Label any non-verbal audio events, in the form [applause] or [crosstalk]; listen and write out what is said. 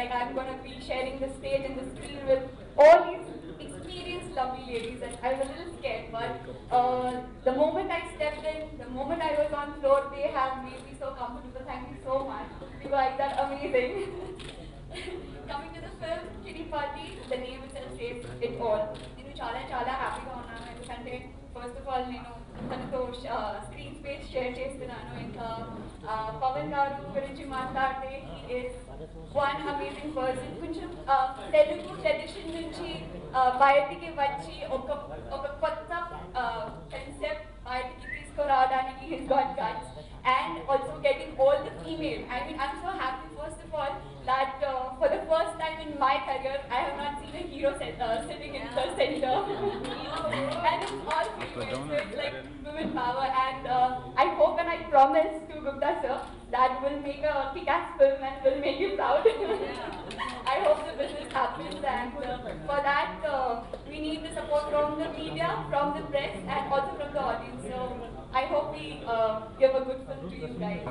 like I'm gonna be sharing the stage and the screen with all these experienced lovely ladies and I was a little scared but uh, the moment I stepped in, the moment I was on floor, they have made me so comfortable. Thank you so much. You guys are amazing. [laughs] Coming to the film, Kitty Party, the name itself says it all. నేను చాలా చాలా హ్యాపీగా ఉన్నాను ఎందుకంటే first of all నేను తనతో screen space share చేస్తున్నాను ఇంకా ఆ, పవన్ గారు గురించి మాట్లాడితే ఈస్ వన్ అమేజింగ్ పర్సన్ కొంచెం ఆ, తెలుగు ట్రెడిషన్ నుంచి ఆ, బయటికి వచ్చి ఒక ఒక కొత్త కన్సెప్ట్ బయటికి తీసుకురావడానికి his got guts and also getting all the female. I mean, I'm so happy first of all that uh, for the first time in my career, I have not seen a hero set, uh, sitting in the center. and it's all female, so it's like women power. And uh, I hope and I promise to Gupta sir that we'll make a kick-ass film and we'll make you proud. [laughs] I hope the business happens and uh, for that uh, we need the support from the media, from the press and also from the audience. So I hope we uh, give a good film to you guys.